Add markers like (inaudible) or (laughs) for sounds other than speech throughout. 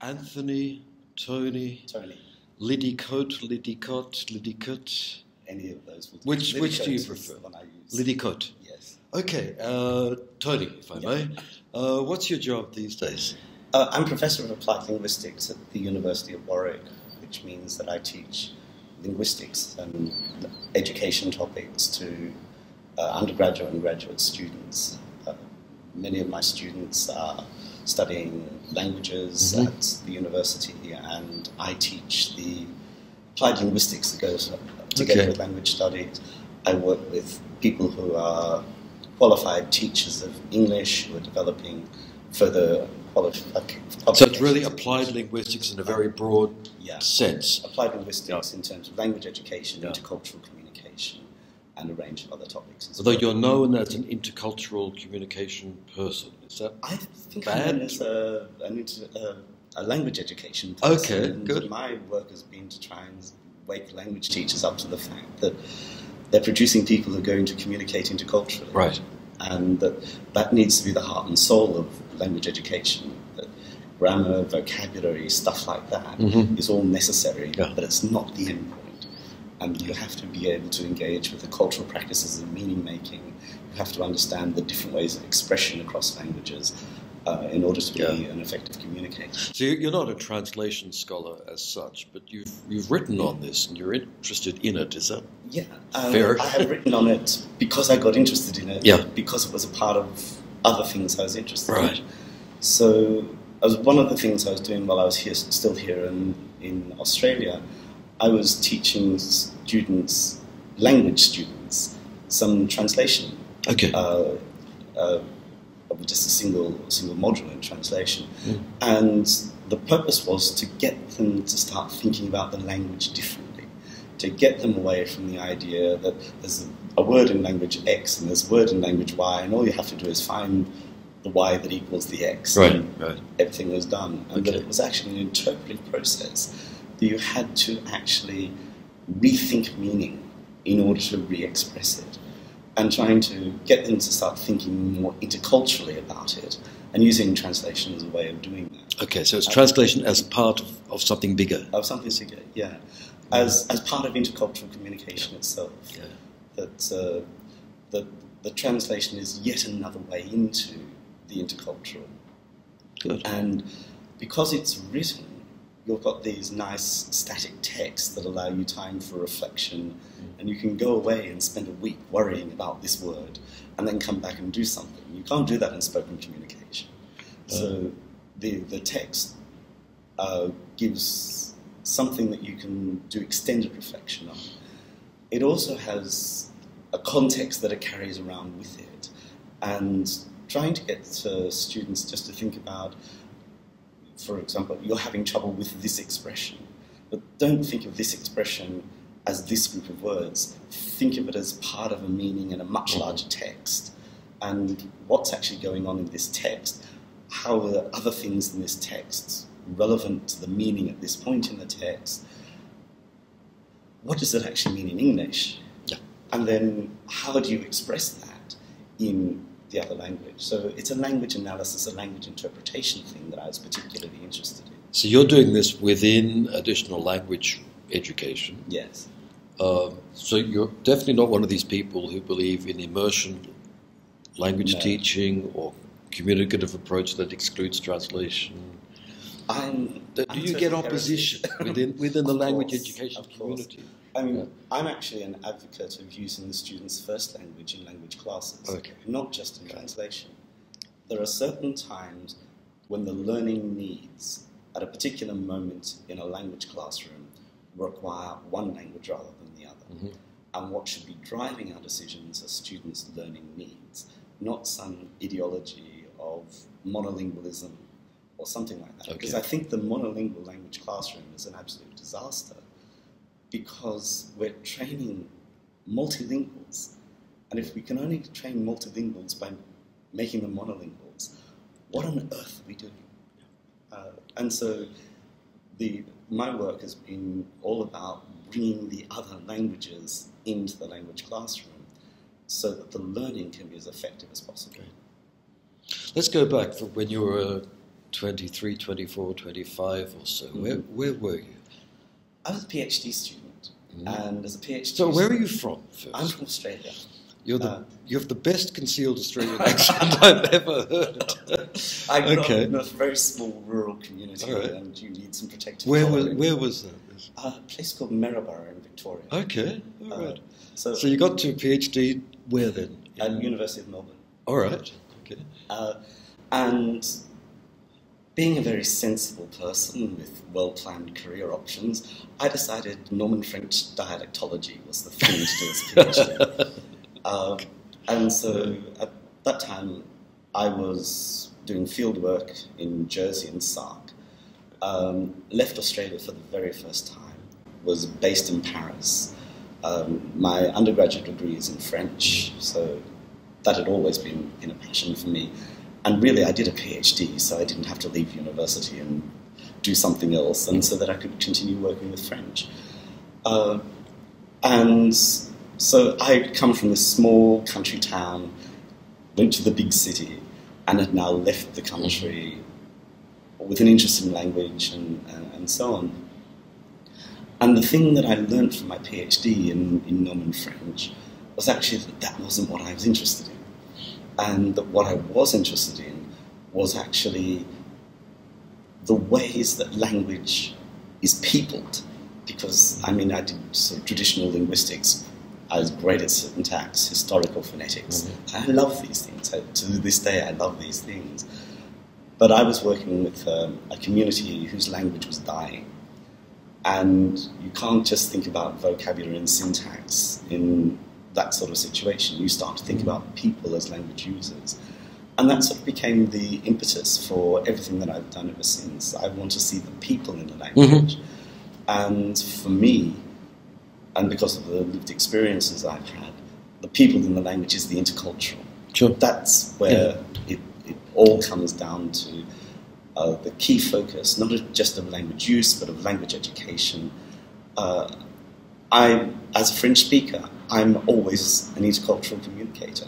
Anthony, Tony, Tony. Liddycote, Liddycott, Liddycut, Any of those. Would Which- Liddy which do you prefer? the one I use. Liddycote. Yes. Okay, uh, Tony, if I Yeah. may. Uh, what's your job these days? Uh, I'm professor of applied linguistics at the University of Warwick, which means that I teach linguistics and education topics to uh, undergraduate and graduate students. Uh, many of my students are studying languages Mhm. at the university, and I teach the applied linguistics that goes together Okay. with language studies. I work with people who are qualified teachers of English who are developing further qualifications. So it's really applied linguistics in a very broad Yeah. sense. Applied linguistics in terms of language education, Yeah. intercultural communication, and a range of other topics. Although you're known as an intercultural communication person, is that? I think Bad? I'm known as a, an inter, uh, a language education person. Okay, and good. My work has been to try and wake language teachers up to the fact that they're producing people who are going to communicate interculturally. Right. and that that needs to be the heart and soul of language education. That grammar, vocabulary, stuff like that is Mhm. all necessary, Yeah. but it's not the end And you have to be able to engage with the cultural practices of meaning making. You have to understand the different ways of expression across languages uh, in order to be Yeah. an effective communicator. So you- you're not a translation scholar as such, but you've you've written on this and you're interested in it. Is that Yeah, um, Fair. I have written on it because I got interested in it. Yeah. Because it was a part of other things I was interested Right. in. So, as one of the things I was doing while I was here, still here in, in Australia, I was teaching students, language students, some translation. okay? Uh, uh, just a single single module in translation, Mm. and the purpose was to get them to start thinking about the language differently, to get them away from the idea that there's a, a word in language X and there's a word in language Y, and all you have to do is find the Y that equals the X, right, and right. everything was done, and that it was actually an interpretive process that you had to actually rethink meaning in order to re-express it and trying to get them to start thinking more interculturally about it and using translation as a way of doing that. Okay, so it's translation as part of, of something bigger. Of something get, yeah. As, as part of intercultural communication itself, Yeah. that uh, the, the translation is yet another way into the intercultural. Good. And because it's written, you've got these nice static texts that allow you time for reflection, and you can go away and spend a week worrying about this word, and then come back and do something. You can't do that in spoken communication. So the the text uh, gives something that you can do extended reflection on. It also has a context that it carries around with it, and trying to get uh, students just to think about for example, you're having trouble with this expression, but don't think of this expression as this group of words. Think of it as part of a meaning in a much larger text. And what's actually going on in this text? How are other things in this text relevant to the meaning at this point in the text? What does it actually mean in English? Yeah. And then how do you express that in the other language? So it's a language analysis, a language interpretation thing that I was particularly interested in. So you're doing this within additional language education. Yes. Uh, so you're definitely not one of these people who believe in immersion language No. teaching or communicative approach that excludes translation. I'm, Do I'm you get opposition within within the language education of course. I mean, Yeah. I'm actually an advocate of using the student's first language in language classes, Okay. not just in Okay. translation. There are certain times when the learning needs at a particular moment in a language classroom require one language rather than the other. Mhm. And what should be driving our decisions are students' learning needs, not some ideology of monolingualism or something like that. Okay. Because I think the monolingual language classroom is an absolute disaster because we're training multilinguals. And if we can only train multilinguals by making them monolinguals, what on earth are we doing? Uh, and so the, my work has been all about bringing the other languages into the language classroom so that the learning can be as effective as possible. Let's go back for when you were a 23, 24, 25 or so. Where, Mhm. where were you? I was a PhD student, Mhm. and as a PhD, So, where are you from first? I'm from Australia. You're the, uh, you have the best concealed Australian (laughs) accent I've ever heard. (laughs) I grew Okay. up in a very small rural community, right. and you need some protective. Where was, where was that? Uh, a place called Maryborough in Victoria. Okay, all Uh, right. so, So you got to a PhD where then? at University of Melbourne. All right. Okay. Uh, and being a very sensible person with well planned career options, I decided Norman French dialectology was the thing to do as a (laughs) PhD. uh, and so at that time, I was doing field work in Jersey and Sark. Um, left Australia for the very first time, was based in Paris. Um, my undergraduate degree is in French, so that had always been, been a passion for me. And really, I did a PhD, so I didn't have to leave university and do something else, and so that I could continue working with French. Uh, and so I'd come from this small country town, went to the big city, and had now left the country with an interest in language and, and, and so on. And the thing that I learned from my PhD in, in Norman French was actually that that wasn't what I was interested in. And that what I was interested in was actually the ways that language is peopled. Because, I mean, I did sort of traditional linguistics. I was great at syntax, historical phonetics. I love these things. I, to this day, I love these things. But I was working with um, a community whose language was dying. And you can't just think about vocabulary and syntax in that sort of situation. You start to think about people as language users. And that sort of became the impetus for everything that I've done ever since. I want to see the people in the language. And for me, and because of the lived experiences I've had, the people in the language is the intercultural. Sure. That's where it, it all comes down to uh, the key focus, not just of language use, but of language education. Uh, I, as a French speaker, I'm always an intercultural communicator.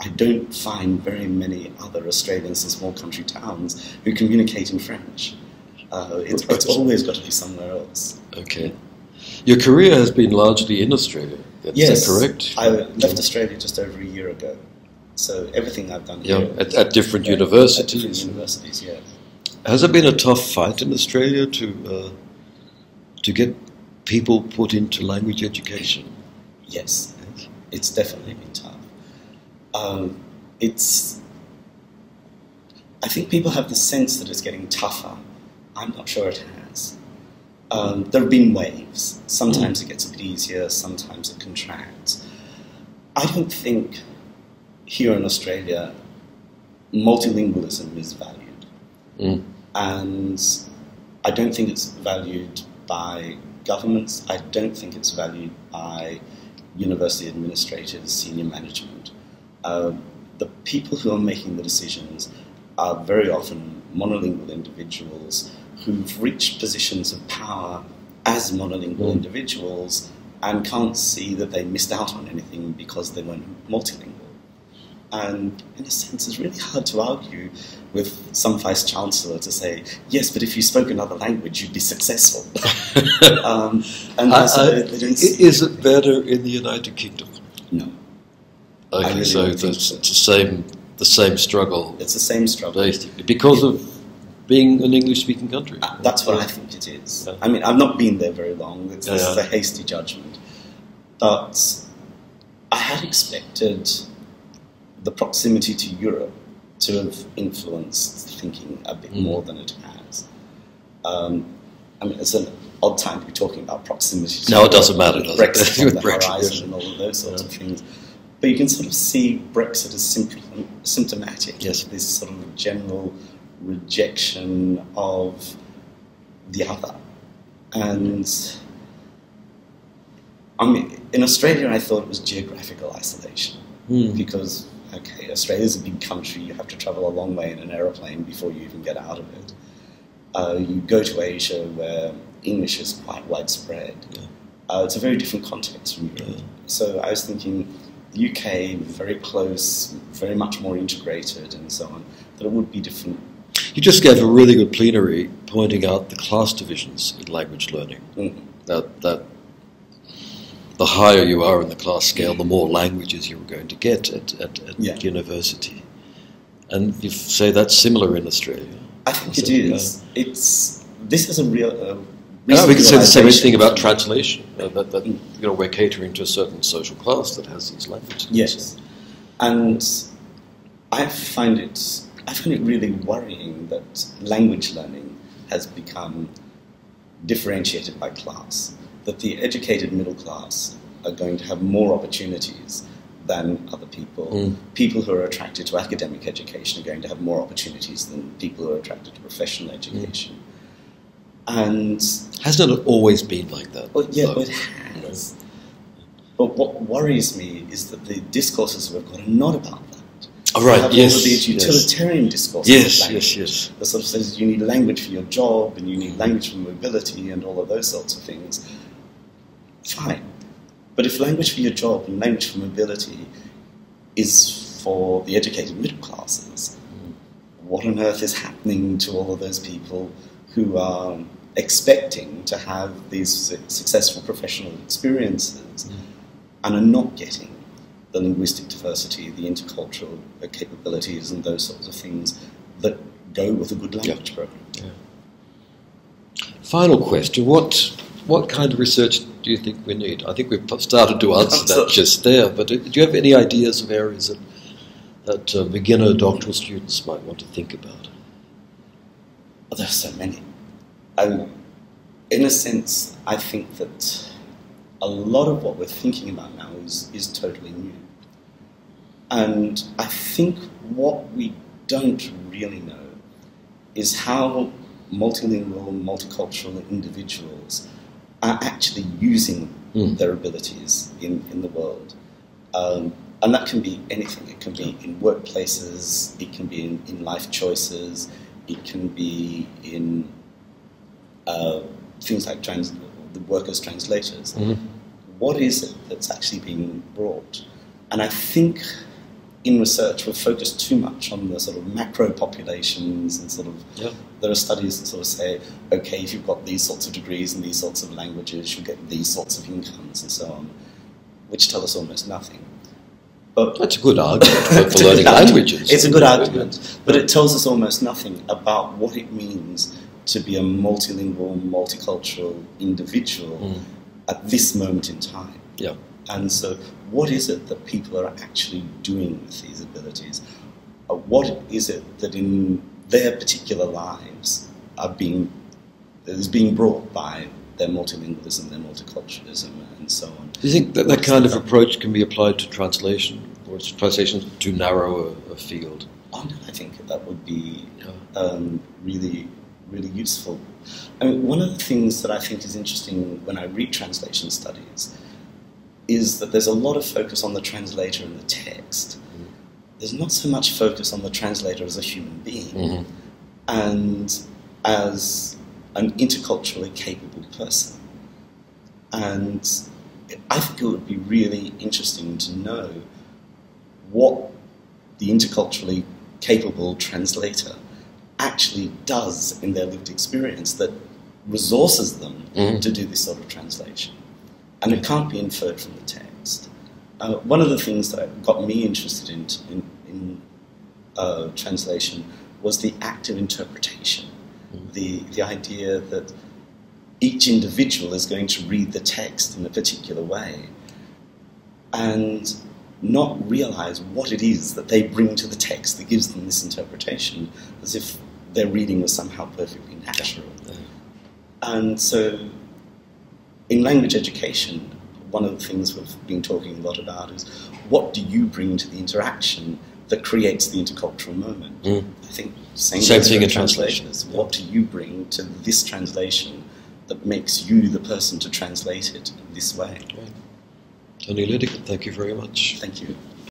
I don't find very many other Australians in small country towns who communicate in French. Uh, it's, it's always got to be somewhere else. Okay. Your career has been largely in Australia. Is yes, that correct? I left Australia just over a year ago. So everything I've done Yeah, here at, at different at universities. different universities, yeah. Has it been a tough fight in Australia to uh, to get people put into language education? Yes, it's definitely been tough. Um, it's. I think people have the sense that it's getting tougher. I'm not sure it has. Um, there have been waves. Sometimes it gets a bit easier, sometimes it contracts. I don't think here in Australia multilingualism is valued. Mm. And I don't think it's valued by governments. I don't think it's valued by university administrators, senior management. Uh, the people who are making the decisions are very often monolingual individuals who've reached positions of power as monolingual Mm. individuals and can't see that they missed out on anything because they weren't multilingual. And in a sense, it's really hard to argue with some vice chancellor to say, yes, but if you spoke another language, you'd be successful. (laughs) um, and I- so I- they, they don't i- see is it better in the United Kingdom? No, Okay, really so it's so. the same the same struggle, it's the same struggle. basically, because of being an English-speaking country. Uh, That's what I think it is. Yeah. I mean, I've not been there very long. It's, Yeah, this is a hasty judgment. But I had expected the proximity to Europe to have influenced thinking a bit Mm. more than it has. Um, I mean, it's an odd time to be talking about proximity. To No, it doesn't matter, does it? Brexit (laughs) on the Brexit, horizon yes. and all of those sorts Yeah. of things. But you can sort of see Brexit as symptom- symptomatic Yes. of this sort of general rejection of the other. And I mean, in Australia, I thought it was geographical isolation Mm. because, okay, Australia's a big country, you have to travel a long way in an aeroplane before you even get out of it. Uh, you go to Asia where English is quite widespread. Yeah. Uh, it's a very different context from Europe. Yeah. So I was thinking, the UK, very close, very much more integrated, and so on, that it would be different. You just gave a really good plenary pointing out the class divisions in language learning. Mm. That, that the higher you are in the class scale, the more languages you're going to get at, at, at Yeah. university. And you say that's similar in Australia. I think So, it is. It's this is a real. Yeah, we can say the same thing about translation. Uh, that, that Mm. you know we're catering to a certain social class that has these languages. Yes, and I find it. I find it really worrying that language learning has become differentiated by class. That the educated middle class are going to have more opportunities than other people. Mm. People who are attracted to academic education are going to have more opportunities than people who are attracted to professional education. And Hasn't it always been like that? well, yeah, though? it has. But what worries me is that the discourses we've got are not about that. Oh, right, We have yes, all of these yes. utilitarian discourses. Yes, of language yes, yes. That sort of says you need language for your job and you need language for mobility and all of those sorts of things. Fine. But if language for your job and language for mobility is for the educated middle classes, what on earth is happening to all of those people who are expecting to have these successful professional experiences mm. and are not getting the linguistic diversity, the intercultural capabilities, and those sorts of things that go with a good language program? Final question: What what kind of research do you think we need? I think we've started to answer that just there, but do you have any ideas of areas that that uh, beginner doctoral students might want to think about? Oh, there are so many. Um, in a sense, I think that a lot of what we're thinking about now is, is totally new. And I think what we don't really know is how multilingual, multicultural individuals are actually using Mm. their abilities in, in the world. Um, and that can be anything. It can be in workplaces, it can be in, in life choices, it can be in uh, things like trans- the workers' translators. Mhm. What is it that's actually being brought? And I think in research we've focused too much on the sort of macro populations and sort of Yeah. there are studies that sort of say, okay, if you've got these sorts of degrees and these sorts of languages, you get these sorts of incomes and so on, which tell us almost nothing. But That's a good argument for, (laughs) learning languages. It's a good argument, but it tells us almost nothing about what it means to be a multilingual, multicultural individual Mm. at this moment in time. Yeah. And so, what is it that people are actually doing with these abilities? Uh, what is it that in their particular lives are being is being brought by their multilingualism, their multiculturalism, and so on? Do you think that that kind of approach can be applied to translation, or is translation too narrow a, a field? Oh, no, I think that would be um, really, really useful. I mean, one of the things that I think is interesting when I read translation studies is that there's a lot of focus on the translator and the text. There's not so much focus on the translator as a human being Mhm. and as an interculturally capable person. And I think it would be really interesting to know what the interculturally capable translator actually does in their lived experience that resources them Mhm. to do this sort of translation. And it can't be inferred from the text. Uh, one of the things that got me interested in, in, in uh, translation was the active interpretation, the, the idea that each individual is going to read the text in a particular way and not realize what it is that they bring to the text that gives them this interpretation as if their reading was somehow perfectly natural. And so, in language education, one of the things we've been talking a lot about is what do you bring to the interaction that creates the intercultural moment? Mm. I think same, Same thing in translation. translators. What do you bring to this translation that makes you the person to translate it this way? Tony Liddicoat, thank you very much. Thank you.